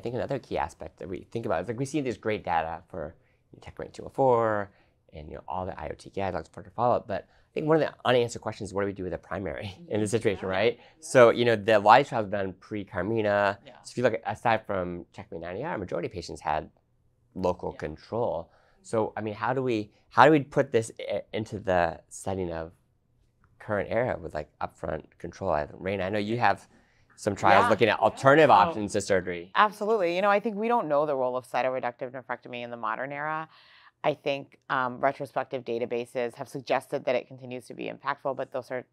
think another key aspect that we think about is like we see this great data for Techrate 204 and you know all the IoT guidelines for follow up, but I think one of the unanswered questions is what do we do with the primary mm-hmm. in this situation, Yeah. right? So you know the Wise trial was done pre-CARMENA. Yeah. So if you look at aside from Checkmate 9ER, majority of patients had local Yeah. control. Mm-hmm. So I mean, how do we how do we put this into the setting of current era with like upfront control? I Rana, I know you have some trials Yeah. looking at alternative Oh. options to surgery. Absolutely. You know, I think we don't know the role of cytoreductive nephrectomy in the modern era. I think um, retrospective databases have suggested that it continues to be impactful, but those are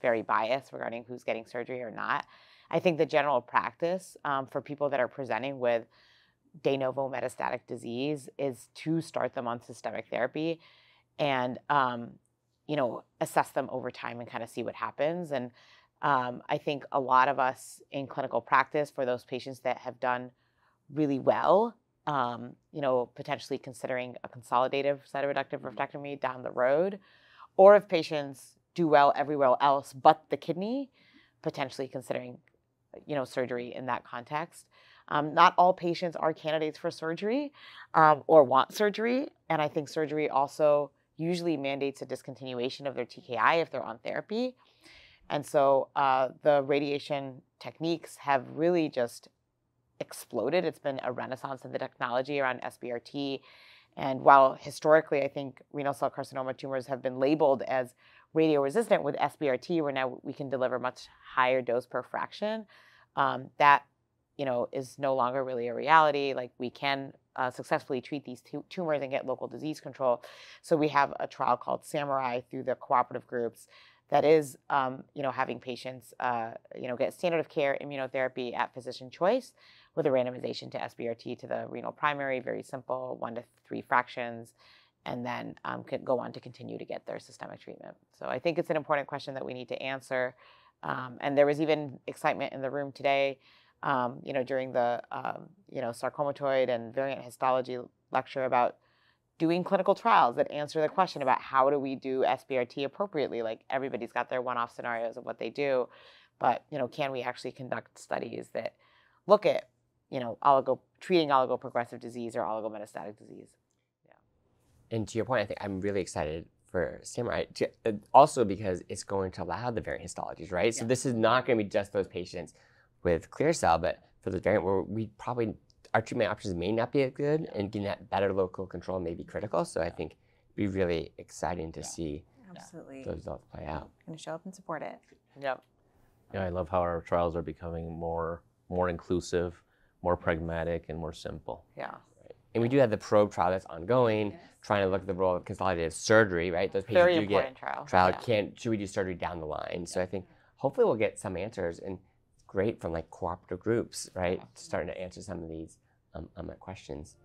very biased regarding who's getting surgery or not. I think the general practice um, for people that are presenting with de novo metastatic disease is to start them on systemic therapy and um, you know assess them over time and kind of see what happens and um, i think a lot of us in clinical practice for those patients that have done really well um, you know potentially considering a consolidative cytoreductive nephrectomy down the road or if patients do well everywhere else but the kidney potentially considering you know surgery in that context um, not all patients are candidates for surgery um, or want surgery. And I think surgery also usually mandates a discontinuation of their TKI if they're on therapy. And so uh, the radiation techniques have really just exploded. It's been a renaissance in the technology around SBRT. And while historically, I think renal cell carcinoma tumors have been labeled as radioresistant with SBRT, where now we can deliver much higher dose per fraction, um, that you know is no longer really a reality. Like we can uh, successfully treat these tu- tumors and get local disease control. So we have a trial called Samurai through the cooperative groups that is, um, you know, having patients, uh, you know, get standard of care immunotherapy at physician choice with a randomization to SBRT to the renal primary, very simple, one to three fractions, and then um, could go on to continue to get their systemic treatment. So I think it's an important question that we need to answer. Um, and there was even excitement in the room today, um, you know, during the, um, you know, sarcomatoid and variant histology lecture about doing clinical trials that answer the question about how do we do SBRT appropriately. Like everybody's got their one-off scenarios of what they do, but you know, can we actually conduct studies that look at you know, oligo treating oligoprogressive disease or oligometastatic disease. And to your point, I think I'm really excited for Samurai, to, uh, also because it's going to allow the variant histologies, right? So this is not going to be just those patients with clear cell, but for the variant where we probably our treatment options may not be as good, and getting that better local control may be critical. So I think it'd be really exciting to Yeah. see Absolutely. those results play out. Going to show up and support it. Yep. Yeah, I love how our trials are becoming more more inclusive, more pragmatic, and more simple. Yeah. And we do have the probe trial that's ongoing, trying to look at the role of consolidated surgery, right? Those patients Very do get trial. trial. Yeah. Can should we do surgery down the line? So I think hopefully we'll get some answers, and great from like cooperative groups, right? Starting to answer some of these um, unmet questions.